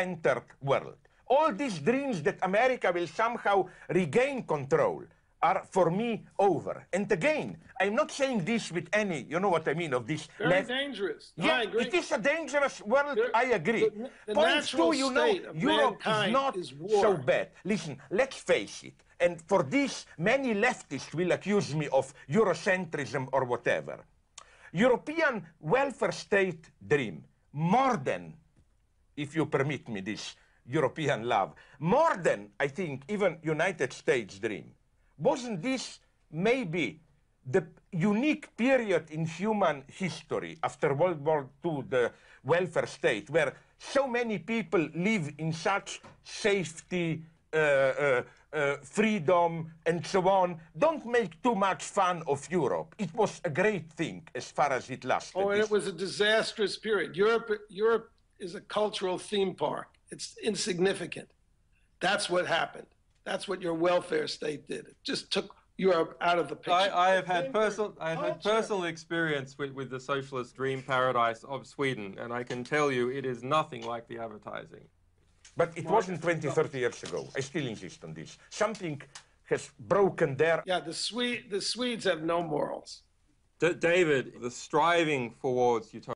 centered world. All these dreams that America will somehow regain control are for me over. And again, I'm not saying this with any, you know what I mean, of this Very left- dangerous. No, Yeah, I agree. it is a dangerous world. There- I agree. the- the two, you know, Europe is not is so bad. Listen, let's face it. And for this, many leftists will accuse me of Eurocentrism or whatever. European welfare state dream, more than, if you permit me this European love, more than, I think, even United States dream. Wasn't this maybe the unique period in human history after World War II, the welfare state, where so many people live in such safety, uh, uh, uh, freedom, and so on. Don't make too much fun of Europe. It was a great thing as far as it lasted. Oh, and it was a disastrous period. Europe, Europe is a cultural theme park. It's insignificant. That's what happened. That's what your welfare state did. It just took Europe out of the picture. I, I have had personal I have had personal experience with, with the socialist dream paradise of Sweden, and I can tell you it is nothing like the advertising. But it wasn't 20, 30 years ago. I still insist on this. Something has broken there. Yeah, the Swede, the Swedes have no morals. D- David, the striving towards utopia.